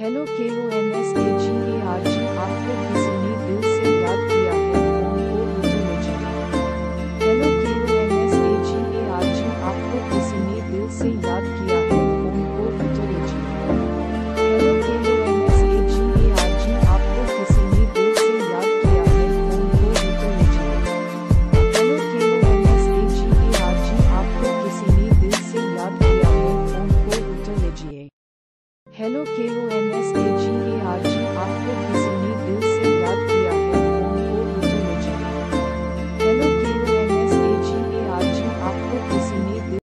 Hello KONSK. Hello KONSAG